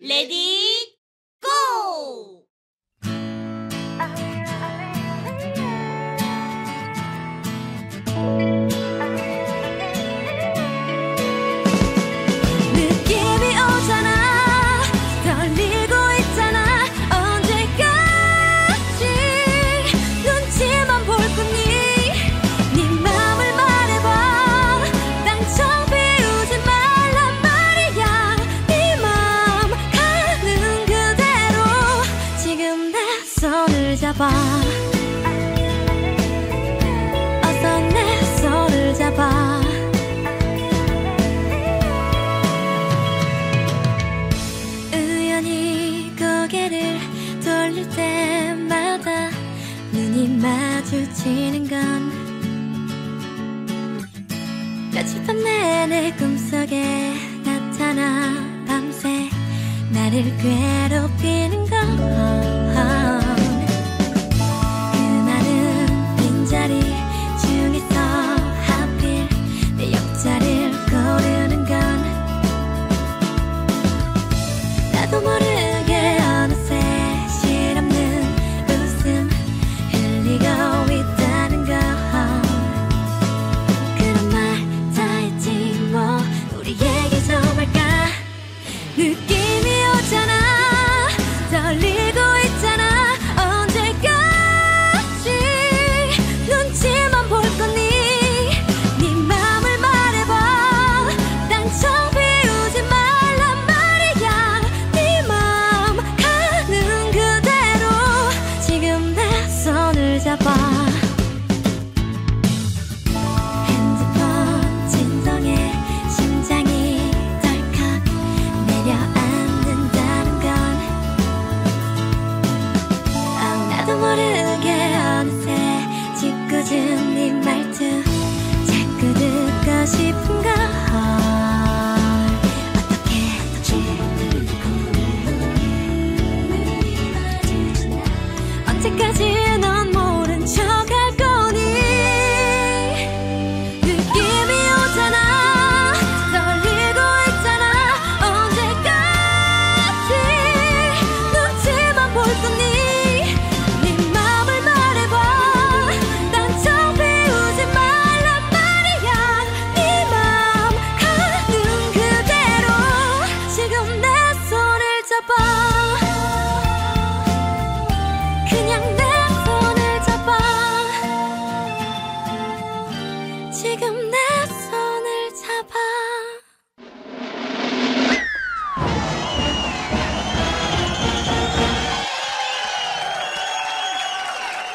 Ready? Go! 잡아 어서 내 손을 잡아. 우연히 고개를 돌릴 때마다 눈이 마주치는 건 며칠 밤 내내 꿈속에 나타나 밤새 나를 괴롭히는 건 まれ 젖은 말투 자꾸 듣고 싶은 걸 어떻게 어떻게 언제까지 지금 내